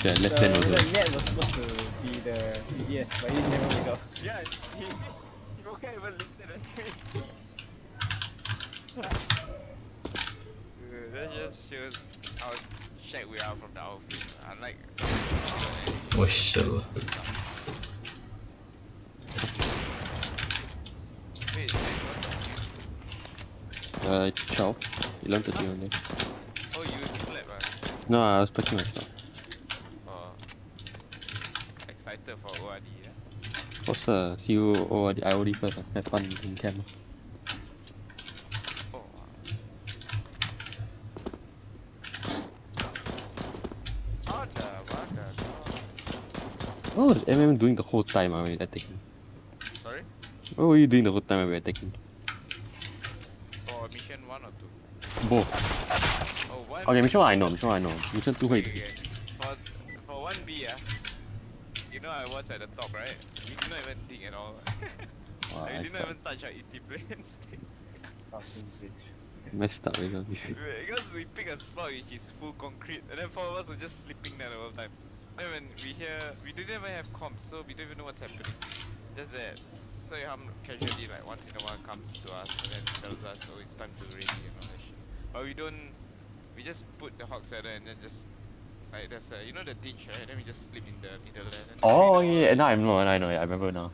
Sure, left The, hand also. the net was supposed to be the PDS, but it never wake up. Yeah, he, he can't even lift it anyway. Dude, that just shows how shag we are from the outfit. Unlike some people, Oh shit. Wait, wait, what the Uh, 12. 11 30 only. Oh, you slept, ah? No, I was packing my stuff. What's uh, see you ORD, IOD first. Uh. Have fun in camp. Oh. What the, the, was MM doing the whole time when we were attacking? Sorry? What were you doing the whole time when we were attacking? For mission 1 or 2? Both. Oh, 1. Okay, mission 1 I know, mission 1 I know. Mission 2 Okay, wait. okay. Know I was at the top, right? We did not even dig at all. Ah, wow, like, I we did not even touch our ET planes. Fucking. Messed up because because we pick a spot which is full concrete, and then four of us were just sleeping there the whole time. And when we hear, we didn't even have comms, so we don't even know what's happening. Just that. So Ham casually, like once in a while, comes to us and then tells us, "Oh, it's time to ready and all that shit." But we don't. We just put the hawk saddle and then just like there's a you know the ditch right? Then we just sleep in the middle there. Then the Oh trainer yeah, all- now I know, now I know, I remember now.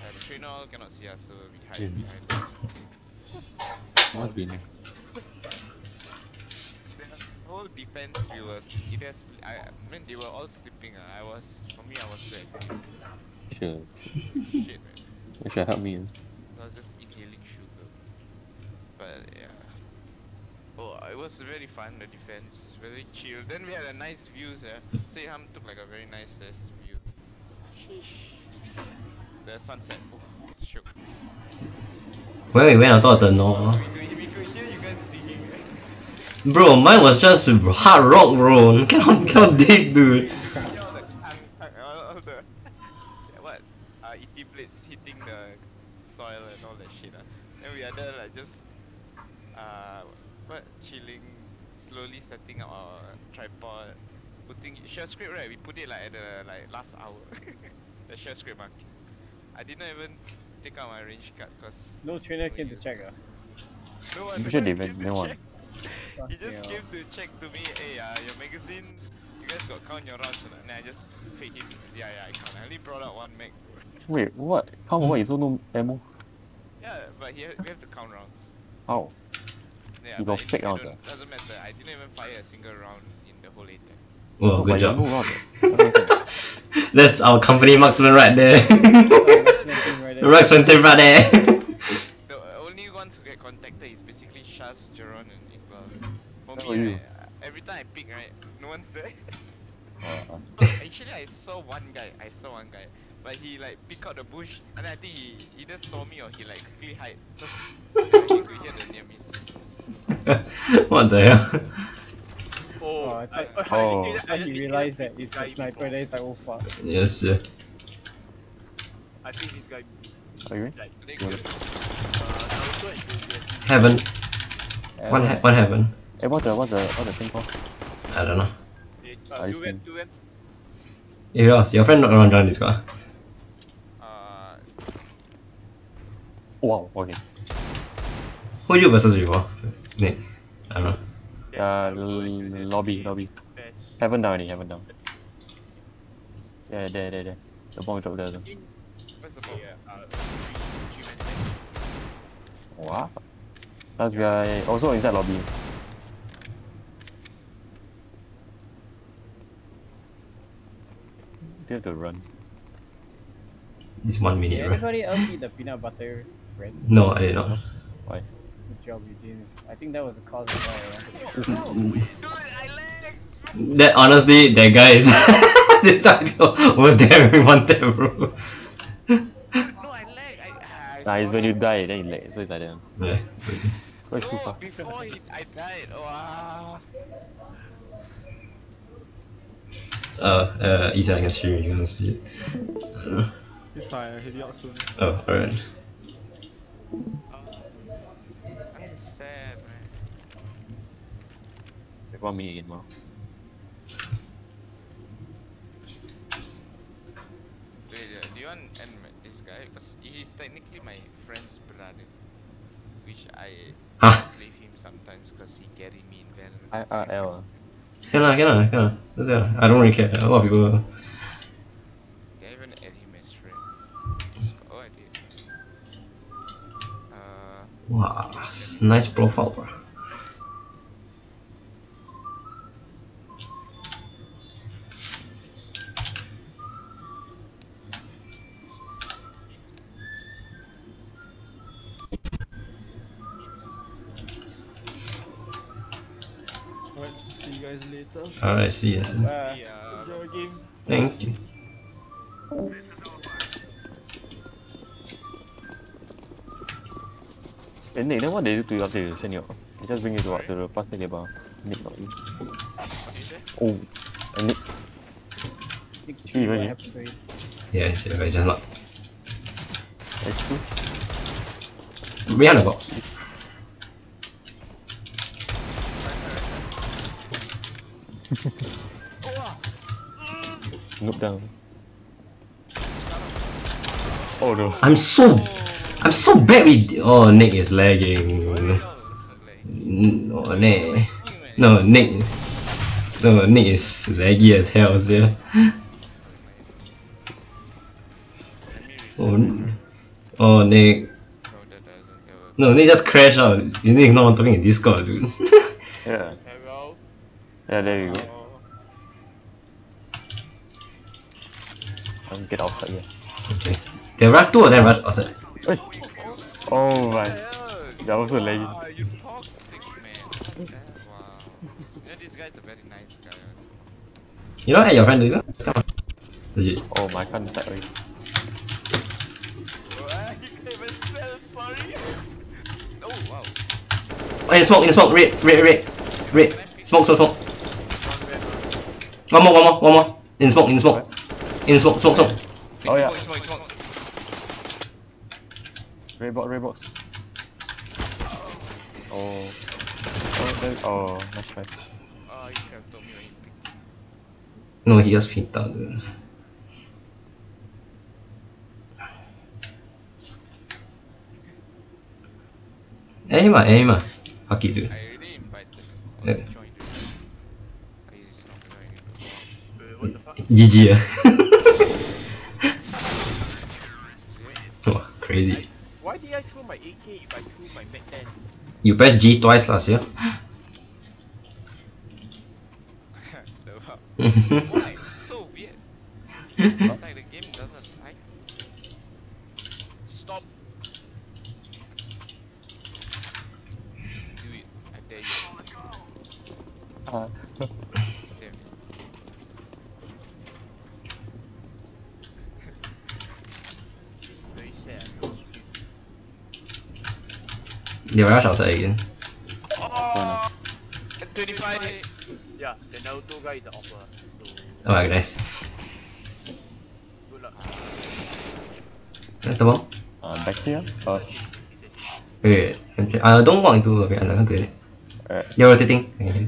uh, the trainer all cannot see us, so we hide Yeah. behind. Must be nice. The whole defense we was either I, I mean they were all sleeping. Uh. I was for me I was like Sure. shit man. You should help me. uh. I was just inhaling sugar. But yeah. Oh, it was very fun. The defense very chill. Then we had a nice views. Yeah. Seyham took like a very nice uh, view. Sheesh. The sunset. Oh, shook. When we went on top of the north, we could hear you guys digging. Right? bro, mine was just hard rock, bro. Cannot, cannot dig, dude. Slowly setting up our tripod, putting share script right. We put it like at the like last hour. the share script mark. I did not even take out my range card because No trainer came to check. Uh. no one. I'm no sure one they came went- to no one. He just Fucking came to check to me, hey, uh, your magazine, you guys got count your rounds or not? And I just fake him, yeah, yeah, I count. I only brought out one mag. Wait, what? How what is so no ammo? Yeah, but here we have to count rounds. How? Yeah, You but got it- fake I rounds, ah? Doesn't matter. I didn't even fire a single round in the whole ATEC. Oh, Oh, good job. know what? Okay, so- That's our company marksman right there. right there. Marksman right there. The only ones who get contacted is basically Shaz, Jeron, and Iqbal. For me, you? right, uh, every time I pick, right, no one's there. Uh, Actually, I saw one guy. I saw one guy, but he like pick out the bush, and I think he either saw me or he like quickly hide. Cause I think we hear the near miss. what the hell? Oh, I thought, Oh. I thought he realized that it's a sniper, then he's like, oh fuck. Yes, yeah. I think this guy okay. like They Yeah. could- uh, Heaven. Uh, What, ha- what happened? Hey, what's the what's the what's the thing called? I don't know. They, I uh, you see. went, you went. Hey, Ross, your friend not around join Discord. Uh, Wow. Okay. Who you versus before? Nick. I don't know. Uh, lobby, lobby. Haven't down already. Haven't down. Yeah, there, there, there. The bomb drop there. though. where's the ball? Yeah, uh, three, three man Last guy also inside lobby. You have to run. It's one Did minute, right? anybody else eat the peanut butter bread? No, I did not. Why? Good job, Eugene. I think that was the cause of why. Dude, I lagged! That honestly, that guy is. this guy was there we wanted, bro. No, I lagged. I, I Nah, it's when you die, then you lag. So it's like that. Yeah. So it's too No, before he, I died. Wow. Uh, uh, Isa, I can stream. You can see it. I don't know. It's fine, heading out soon. Oh, alright. ว่ามีอินวอลเดี๋ยว uh, do you want end this guy because he's technically my friend's brother which I ah. leave him sometimes because he carry me. In Valorant IRL can I can I can I I don't really care. A lot of people oh, uh, wow nice profile bro. Guys later. Alright, see you. Bye. yeah. Enjoy your game. Thank you. Nick, then what they do to you after you send you out? They just bring you to what? To the plastic label. Nick, not you. What is it? Oh, and Nick. Nick See, Chew, what really? happened to him? Yeah, it's yeah, just not. That's true. Behind the box. Noob down. Oh no. I'm so. I'm so bad with. Oh, Nick is lagging. No, Nick. No, Nick. No, Nick is laggy as hell, yeah. Oh, oh, Nick. No, that. No, Nick just crashed out. You Nick not talking in Discord, dude. Yeah. Hello? Yeah, there you go. Oh. Um, get outside here. okay. They rush two of them rush outside. Hey. Oh my. Hell, That was so laggy. Ah, you toxic man. Wow. You know, this guy's a very nice guy. You know, add your friend Lisa? Come on. Legit. Oh my, I can't type already. Oh, you can't even spell, sorry. Oh, wow. Oh, in smoke, in smoke, red, red, red, red. Smoke, smoke, smoke. One more, one more, one more. In smoke, in smoke. In smoke, smoke, smoke. Oh yeah. Smoke, smoke, smoke. Red box, red box. Oh. Oh, there, oh, nice try. Oh, you should have told me when you picked. No, he just picked out the. Aim ah, aim ah. Fuck it, dude. I already invited. Yeah. He joined you. Oh, he's not joining you. What the fuck? GG ah. Crazy. Why did I throw my AK if I threw my Mac 10? You press G twice last year. The fuck? Why? So weird. It's like the game doesn't like. Stop. Do it. I dare you. Ah. Damn it. It's very sad. I cannot swim. They rush outside again. Oh! 25. Yeah, the Naruto guy is an offer. So, Oh my goodness. good luck. That's the bomb. Uh, back here? It's Wait, wait. wait. Uh, don't walk into. Okay, I can't get alright. You're rotating. Okay.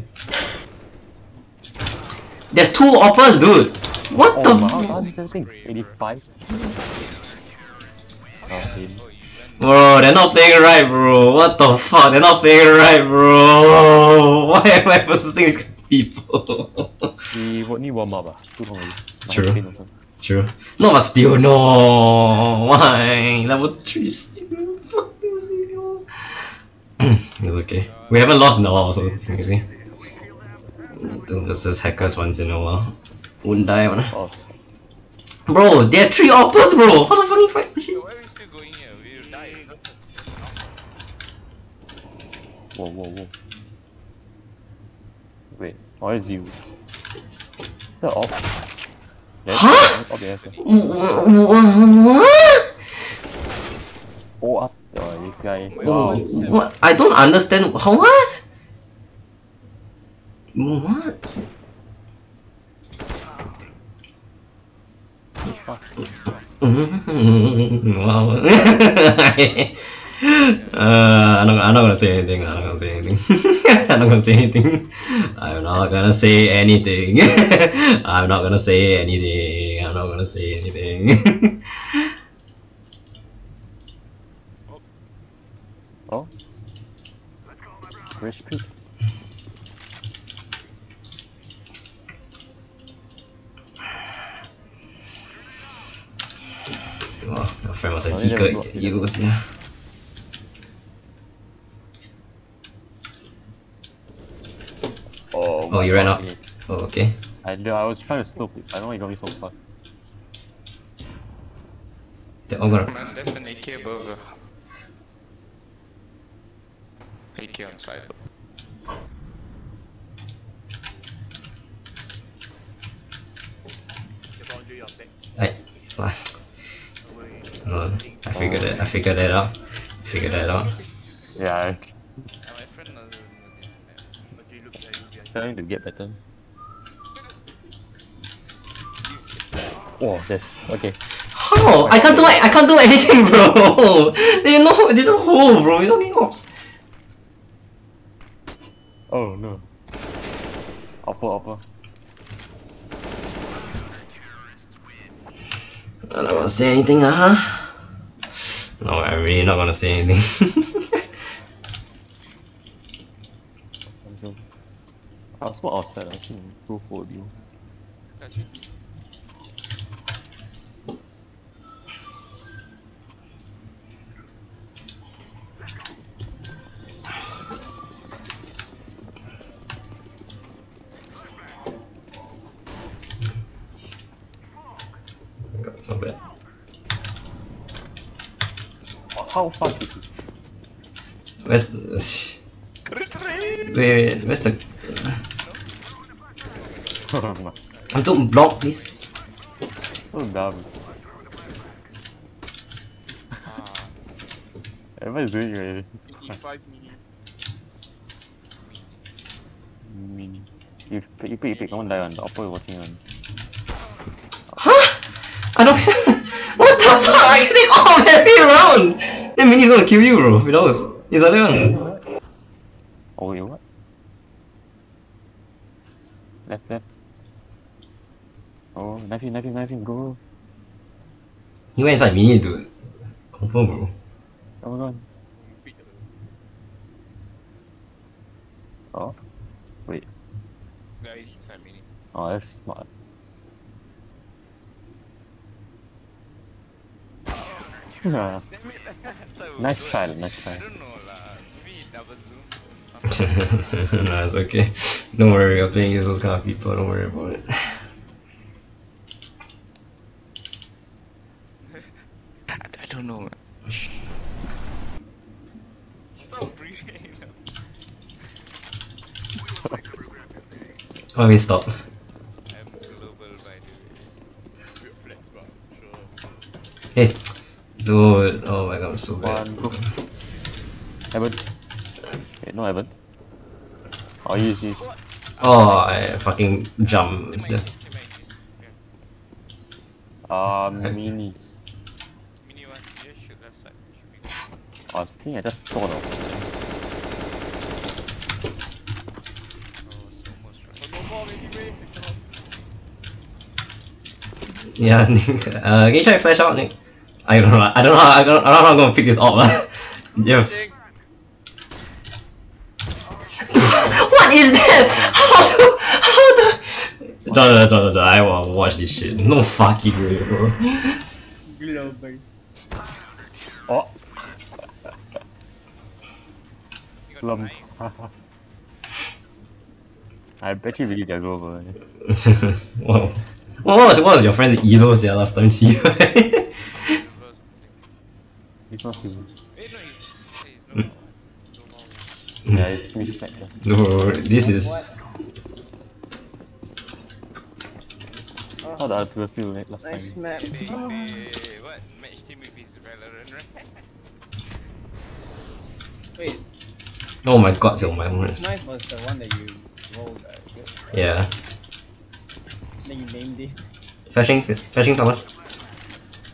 There's two offers, dude. What Oh, the? my, f- how, how did this thing? 85? Oh, him. Oh, you went. Bro, they're not playing right, bro. What the fuck? They're not playing right, bro. Why am I versus these people? We would need warm up ah. Too long already. My True. True. No, but still, no. Why? Level 3 still. Fuck this video. it's okay. We haven't lost in a while, so. Okay. Don't versus hackers once in a while. Wouldn't die, man. Oh, Bro, they're three offers, bro. How the fuck you fight this shit? Why are we still going here? We'll die. Whoa, whoa, whoa. Wait, why is you? The off. Yes, Huh? Up, yes, yes. What? Oh, up. Oh, this guy. Wow. what? I don't understand. How what? What? wow. uh, I'm not, I'm not gonna say anything. I'm not gonna say anything. I'm not gonna say anything. I'm not gonna say anything. I'm not gonna say anything. I'm not gonna say anything. oh. Where's poop? Wah, oh, friend was like, oh, 一个一个个星。Oh, you ran God, out. okay. Oh, okay. I, know, I was trying to slow it. I don't know why you got me so fast. They're gonna. Man, there's an AK burger. AK on side. The boundary of back. I. What? Don't. No, I figured it. I figured that out. Figured that out. Yeah, I'm trying to get better. Oh, that's okay. How? I can't do I can't do anything, bro. They know they just hold, bro. You don't need ops. Oh no. Upper, upper. I'm not gonna say anything, uh huh. No, I'm really not gonna say anything. I was not outside. I think go for you. Got you. not bad. How fast is it? Where's the... Wait, wait, where's the... I'm too block, please. so dumb. Ah, Everyone's doing already. 85 mini. Mini. You pick, you pick, you pick. Someone die on the upper watching on. Huh? I don't... what the fuck? I think all every round! That mini's gonna kill you, bro. With those. He's like that one. Oh you what? Left, left. Oh, knife him, knife him, knife him, go. He went inside mini, dude. Confirm, bro. Come on, come. Oh. Wait. Yeah, he's inside mini. Oh, that's smart. Ah, Damn it, I thought it was nice try, nice try. I don't know lah. Maybe double zoom. no, it's okay. Don't worry, I'm playing against those kind of people. Don't worry about it. I, I don't know. man. Stop breathing. Why we stop? I'm global by the way. Flex bar, sure. Hey, dude. Oh my god, I'm so bad. One, go. Evan. Wait, no Evan. Oh, use, use. Oh, I fucking jump instead. Uh, mini. Mini one, yeah, shoot left side. Should be good. Oh, I think I just thought of it's almost right. No more anyway. I cannot. Yeah, Nick. Uh, can you try to flash out, Nick? I don't know. I don't know. How, I don't, I don't know how I'm gonna pick this up. yeah. What is that? How do? How do? John, John, John, John, I wanna watch this shit. No fucking way, bro. Global. Oh, You lump. I bet you really they're over. wow. What was what was your friend's Elos yeah last time see? Reverse something. He's not him. No, he's, he's no more. No more. Yeah, it's mismatch. no, this is How the other feel like last Nice time? map. They, they, what? Match team with his Valorant, right? Wait, Oh my god, yo, my words. knife was the one that you rolled, uh, Yeah. then you named it. Flashing flashing Thomas.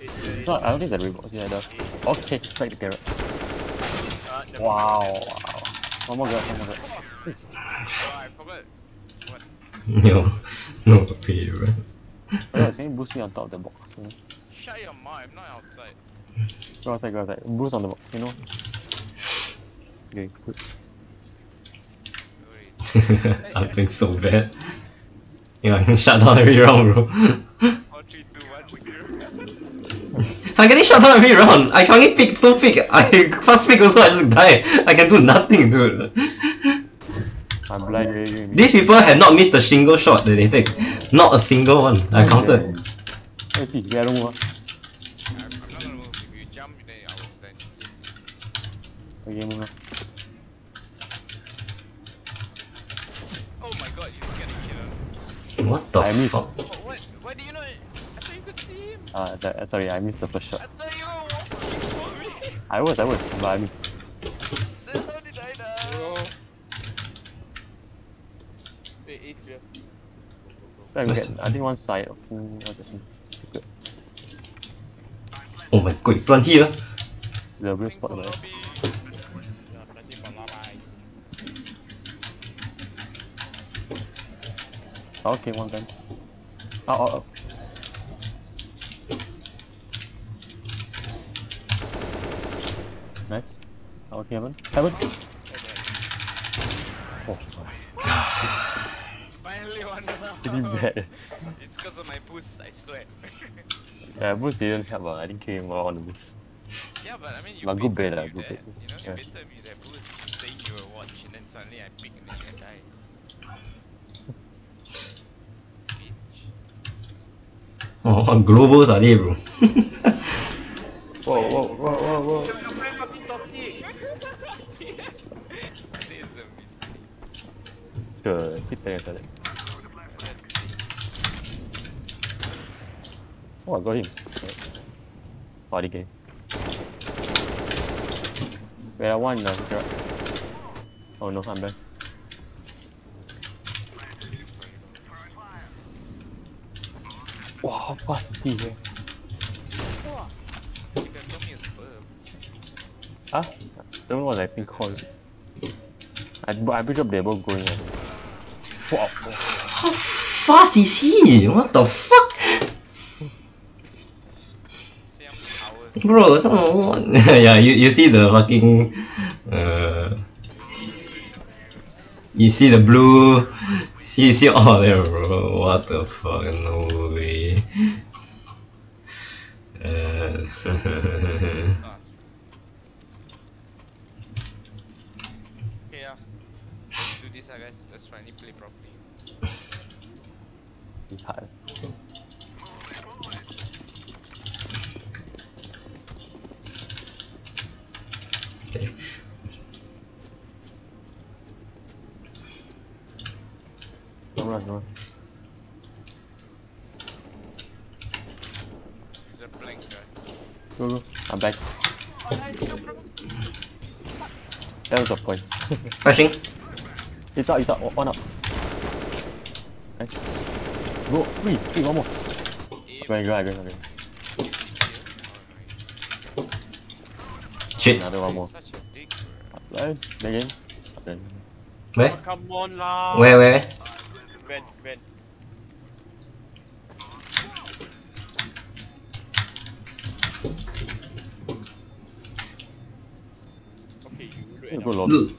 It's No, I don't think that revolt. Yeah, the. Okay, strike the carrot. uh, never Wow, wow. One more guard, one more guard. Oh, I forgot. What? Yo. No pay, bro. Oh, yeah, can you boost me on top of the box? You know? Shut your mouth, I'm not outside. Go outside, go outside. Boost on the box, you know? Okay, good. Something so bad. Yeah, I can shut down every round, bro. Four, three, two, one, zero. I'm getting shut down every round. I can't even pick, slow pick. I fast pick also, I just die. I can do nothing, dude. I'm blind really. These people have not missed a single shot that they take. Not a single one. I counted. Hey, see, yeah, don't move. I'm I'm not gonna move. If you jump, then I will stand. Okay, move. now. Oh my god, you scared the killer. What the I missed. fuck? Oh, what? Why do you know? I thought you could see him. Uh, that, uh, sorry, I missed the first shot. I thought you were watching for me. I was, I was, but I missed. Then how did I die? Bro. Wait, Ace clear. So I get, I think one side of what's that thing? Secret. Oh my god, you plant here? The real spot For there. lobby. Yeah, plenty for lava. Oh, okay, one time. Oh, oh, oh. Nice. Okay, heaven. Heaven. Oh, Finally one pretty bad. It's because of my boost, I swear. Yeah, boost didn't help. Uh. I didn't kill him on the boost. yeah, but I mean, you But good baited bait lah, me good with that, bait. You know, Yeah. you baited me that boost, saying you were watching, and then suddenly I pick and then I die. Oh, are they, bro? Keep playing after that. Let's see. Oh, I got him. Party game. Wait, I won now. Oh no, I'm back. Me a sperm. Huh? don't know what I think called. I, I bridge up they're both going. Uh. Wow. How fast is he? What the fuck? See how many hours. Bro, so yeah, you, you see the fucking uh you see the blue see see all there bro what the fuck no way uh, Task. Okay, yeah. Let's do this, I guess. Let's finally play properly. It's hard. okay. Don't run, don't run. Go, go. I'm back. That was the point. Flashing It's out, it's out. One up. Nice. Go, three, three, one more. Go, go, go, go. He kill? Oh, shit Another one more. A dick, bro. Play, play again. Then where Oh, come on lah. where where vent. Okay, you do it. go now. lobby. look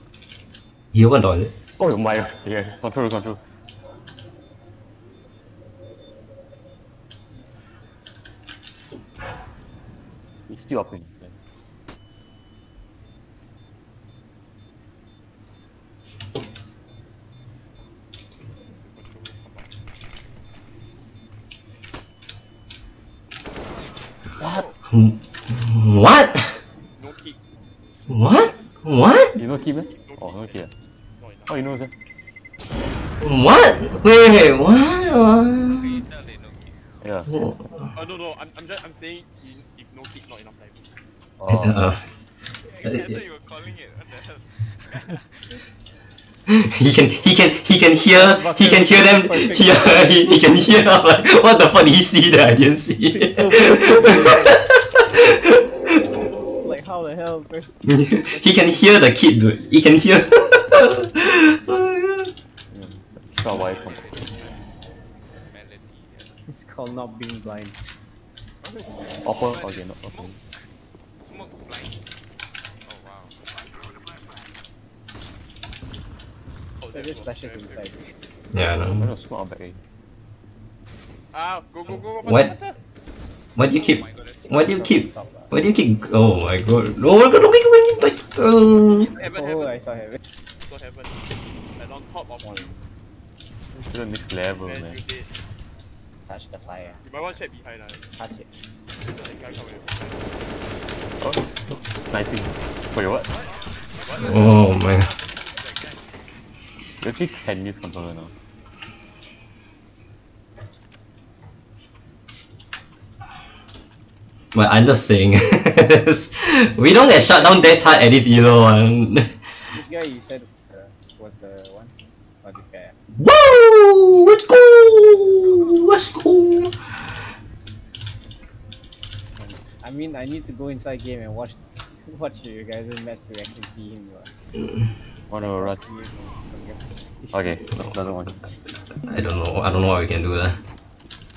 you one door is it? Oh my, yeah, control, control. He's still up in. what No kick. what what You know keep it? Oh, no keep. No enough. Oh, you know that? what wait wait wait what, what? Okay, tell they no kick. Yeah. Oh no no, I'm I'm just I'm saying he, if no kick not enough time. Oh, Uh, I thought you were calling it. What the hell? he can he can he can hear he can hear them he, he, he can hear I'm like what the fuck did he see that I didn't see Like how the hell, bro? he can hear the kid dude he can hear keep our wife from. Melody. yeah. It's called not being blind. Upper, What okay, not smoke? upper. Smoke blind. Oh wow. Oh They're just flashes inside. Yeah, I I'm know. gonna smoke out back A. Ah, go go go go What? faster, faster. Why do you keep? Oh my god, that's Why do you keep? Stop lah. Why do you keep? Oh my god! Oh my god! Don't keep going like. Uh, Heaven, Oh, I saw heaven. Go heaven. And on top of you. This is the next level, Then man. Touch the fire. You might want to check behind. Uh. Touch it. That guy. Oh, sniping. Wait, what? oh my god! You actually can use controller now. But I'm just saying, we don't get shut down this hard at this elo one. This guy you said uh, was the one? Oh, this guy. ah. Woo! Let's go! Let's go! I mean, I need to go inside game and watch watch you guys' match to actually see him. Uh, Wanna run? see him from, from your. Okay, another one. I don't know. I don't know what we can do there.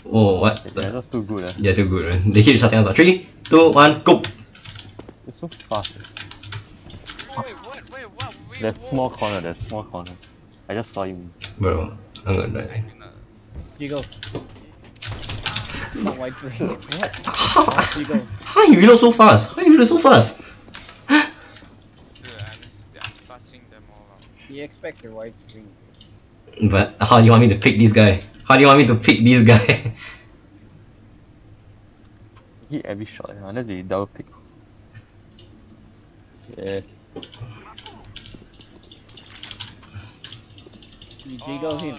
Oh, what? They're just too good, eh? They're too good. Man. They keep shutting us out. Three, two, one, go! It's so fast. Wait, what? Wait, what? Wait, That what? small corner, that small corner. I just saw him. Bro, I'm gonna die. You go. Not white swing. What? How, You go. how you reload so fast? How you reload so fast? Dude, I'm, s- I'm sussing them all out. He expects your white swing. But how do you want me to pick this guy? How do you want me to pick this guy? He hit every shot, eh, unless they double pick. Yeah. You jiggle him.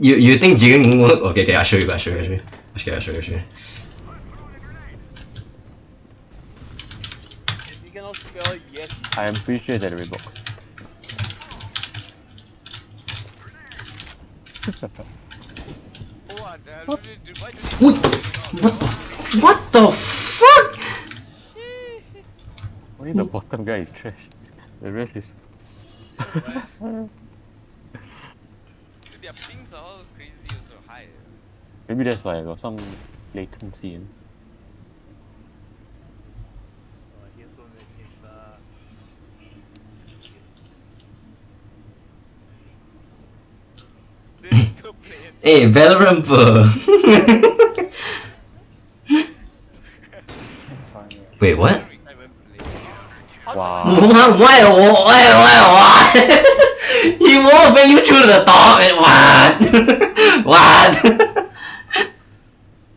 I You you think jiggling won't? Okay, okay, I'll show you, I'll show you, I'll show you. I'll show you, I'll show you, I'll show you. If you cannot spell, yes. I am pretty sure the red box. don't. What? Dude, why do they What? What the, what the fuck? Only the bottom guy is trash. The rest is. Dude, their pings are all crazy also high. Maybe that's why I got some latency in. Uh, here's so many. Uh, Let's go play it. Hey, Valorant bro. Fine, yeah. Wait, what? I haven't played. Wow. What? Why? Why? Why? Why? He won't bring you through to the top and what? what?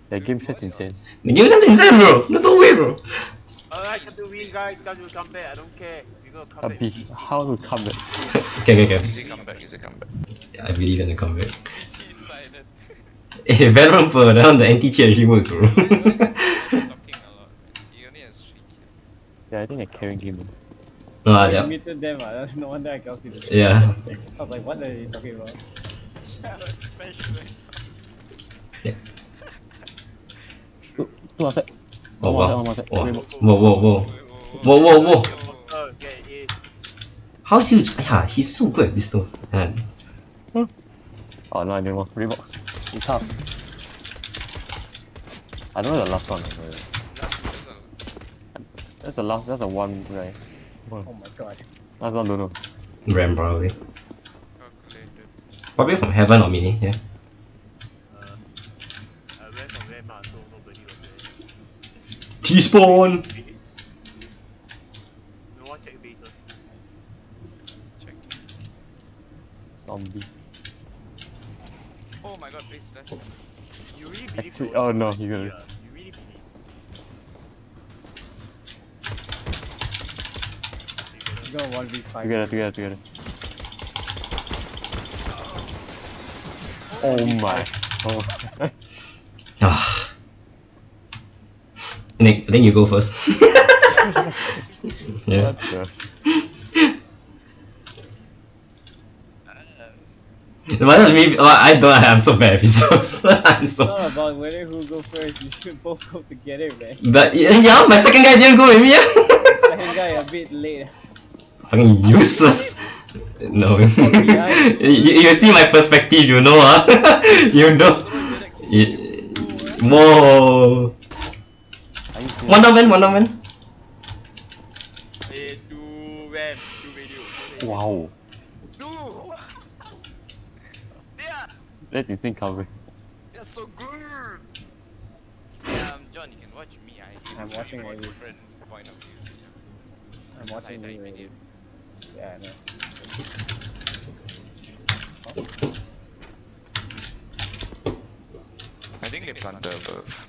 That game set's insane. the game is insane, bro. There's no way, bro. Alright, have to win, guys. Guys will come back. I don't care. We're gonna come back. bit. How to come back? Okay, okay, okay. Easy comeback, easy comeback. I believe in the comeback. He silent. Hey, Valorant bro, that one the anti-cheat actually works, bro. Talking a lot. He only has three kills. Yeah, I think they're carrying him. In. no, uh, You yeah. muted them, ah. That's no wonder I can see the Yeah. I was like, what are you talking about? Especially. Two, two outside. Oh One wow. more outside, Wow. one more outside. Whoa, whoa, whoa. Whoa, whoa, whoa. Oh, get it. How is he? Yeah, he's so good at pistols. Man. Oh no, I didn't want Reeboks. It's tough. I don't know the last one. uh, That's the last, that's the one guy. Oh my god. Last one don't know. Ram probably. Calculated. Probably from heaven or mini, yeah. Uh, I ran from Ram, so nobody was there. T-spawn! No one check base. Check. Zombie. Oh my god, please slash. You really believe Actually- no one oh no, check you base, gotta- ah. You really believe. You gonna 1v5. Together, together, together. Oh my. Oh. Ah. Nick, I think you go first. yeah. What the- But that's me. I don't. I'm so bad at pistols. I'm It's not about whether who go first, you should both go together, man. But yeah, my second guy didn't go with me. Second guy a bit late fucking useless. No, you, you see my perspective, you know, huh? you know. You, whoa. Wonder Man, Wonder Man. Wow. That is incoming. That's so good! Um, John, you can watch me. I I'm watching a different point of view. I'm watching you. Yeah, I know. I think they planted above.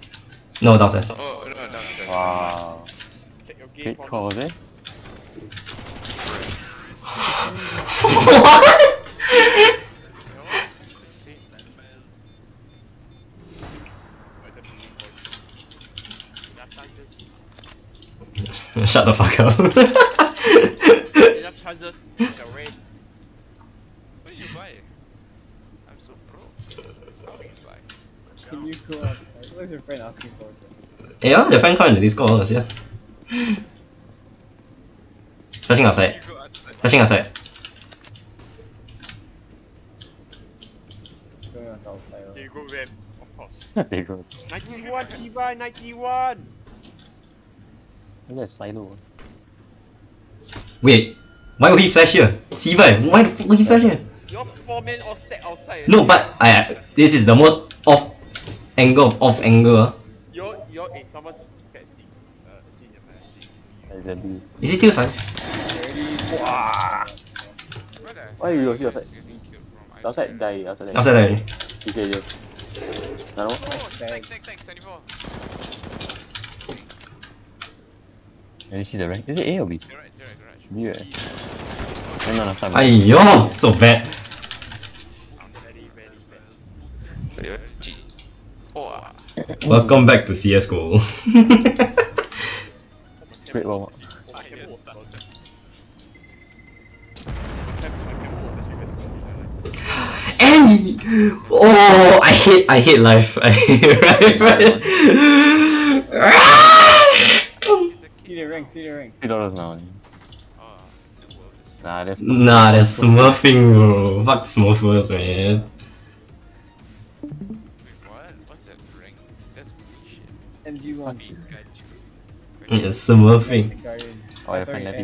No, downstairs. Oh no, downstairs. Wow. Check your game Great call there. what? You know what? Let's see. Wait, the movie voice. Enough chances. Shut the fuck up. Enough chances. Shall rain. What did you buy? I'm so pro. How did you buy? Can you go outside? What's your friend asking for? Eh, yeah, your friend come in the Discord, yeah. Flashing outside. You outside. Flashing outside. Going on outside. Here you go, Ram. Of course. they go. 91, T-Bar, 91! Look at silo. Wait, why would he flash here? Steven, why the fuck would he flash here? Your four men all stacked outside. No, but I, this is the most off angle of off angle. ah. Your, your, eh, someone can see. Uh, see your man. Is he still silent? What the Why you hell outside? is getting killed from? I Outside, die. Outside, die. Outside already. He said yes. No, no. Oh, stack, stack, stack, 74. Can you see the rank? Is it A or B? You're right, you're right, you're right. B, right? No, no, no, time. Aiyo, so bad. Sound very, very bad. Welcome back to CSGO. Wait, more. Oh, my camera yes, was start. broken. My cam- my camera was actually very slow. Hey! I hate, I hate life. I hate life. A See the rank, see the rank. Three dollars now. Nah, that's nah, that's smurfing, bro. Fuck smurfers, man. Wait, what? What's that ring? That's bullshit. MG1. Pikachu. It's smurfing. The Guardian. Oh, your Sorry, friend let